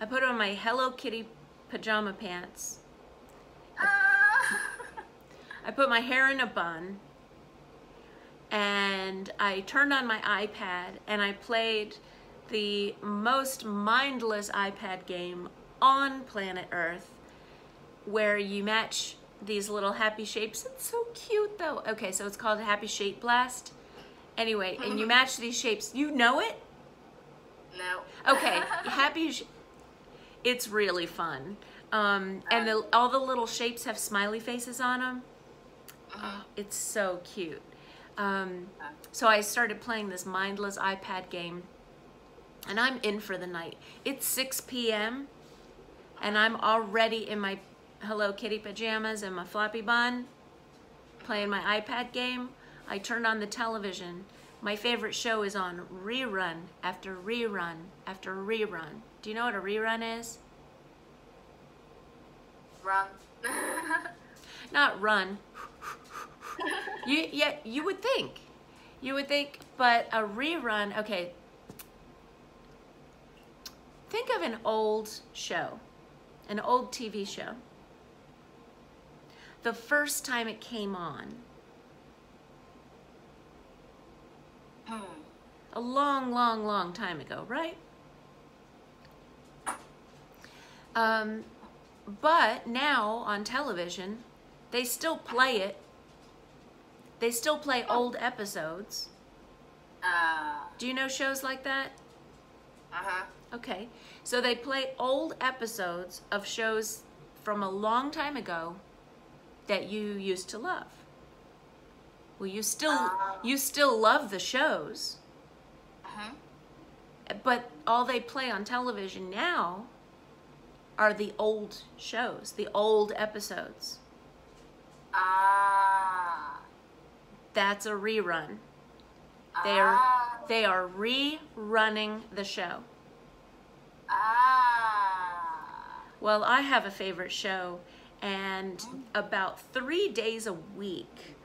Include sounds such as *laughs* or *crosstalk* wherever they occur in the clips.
I put on my Hello Kitty pajama pants. Ah. I put my hair in a bun and I turned on my iPad and I played the most mindless iPad game on planet Earth where you match these little happy shapes. It's so cute though. Okay, so it's called Happy Shape Blast. Anyway, and you *laughs* match these shapes. You know it? no. Okay, *laughs* happy. It's really fun. Um, and the, all the little shapes have smiley faces on them. Oh, it's so cute. Um, so I started playing this mindless iPad game, and I'm in for the night. It's 6 p.m., and I'm already in my Hello Kitty pajamas and my floppy bun, playing my iPad game. I turned on the television. My favorite show is on rerun after rerun after rerun. Do you know what a rerun is? Run. *laughs* Not run. *laughs* you yeah, you would think. You would think, but a rerun, okay. Think of an old show, an old TV show. The first time it came on, Hmm. a long, long, long time ago, right? Um, but now on television, they still play it. They still play old episodes. Uh, Do you know shows like that? uh-huh. Okay. So they play old episodes of shows from a long time ago that you used to love. Well, you still Oh. you still love the shows, Uh-huh. but all they play on television now are the old shows, the old episodes. Ah. That's a rerun. They are Ah. they are rerunning the show. Ah. Well, I have a favorite show, and about three days a week,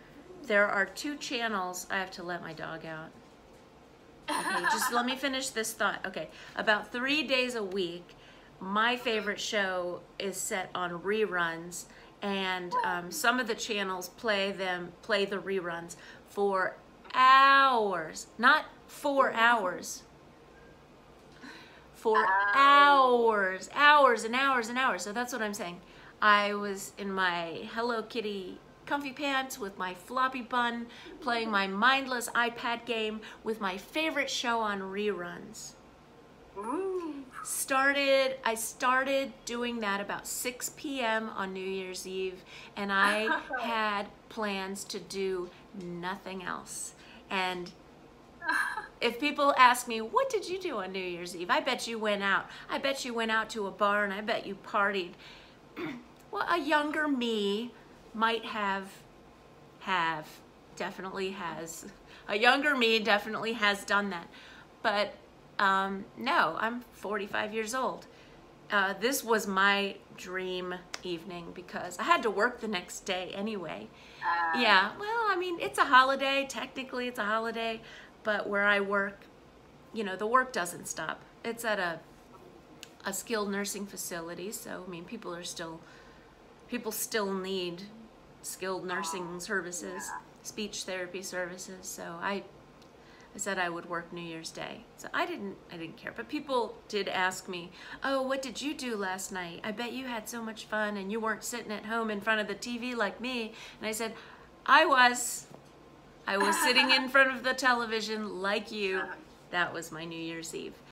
there are two channels. I have to let my dog out. Okay, just let me *laughs* finish this thought. Okay, about three days a week, my favorite show is set on reruns, and um, some of the channels play them play the reruns for hours, not four hours, for hours, hours and hours and hours. So that's what I'm saying. I was in my Hello Kitty comfy pants with my floppy bun, playing my mindless iPad game with my favorite show on reruns. Ooh. Started, I started doing that about 6 p.m. on New Year's Eve, and I *laughs* had plans to do nothing else. And if people ask me, what did you do on New Year's Eve? I bet you went out. I bet you went out to a bar and I bet you partied. *clears throat* well, a younger me might have, have, definitely has. A younger me definitely has done that. But um, no, I'm 45 years old. Uh, this was my dream evening because I had to work the next day anyway. Uh, Yeah, well, I mean, it's a holiday. Technically, it's a holiday, but where I work, you know, the work doesn't stop. It's at a a skilled nursing facility, so I mean, people are still people still need skilled nursing services, speech therapy services. So I I said I would work New Year's Day. So I didn't I didn't care. But people did ask me, "Oh, what did you do last night? I bet you had so much fun and you weren't sitting at home in front of the TV like me." And I said, "I was. I was sitting in front of the television like you. *laughs* That was my New Year's Eve."